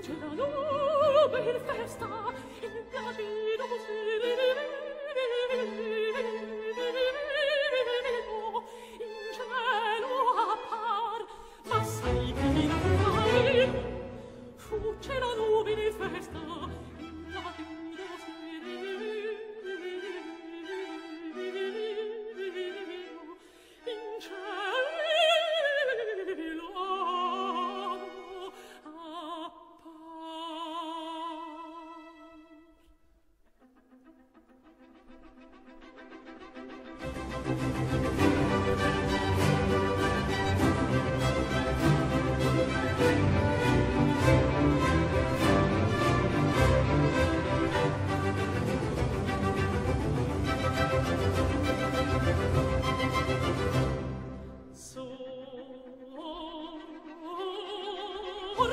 luce la loro bel festa in un giardino così.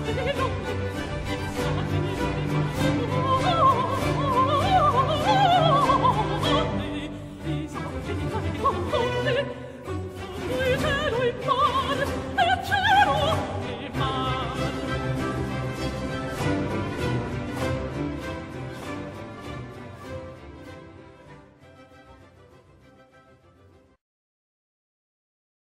Não, não, não.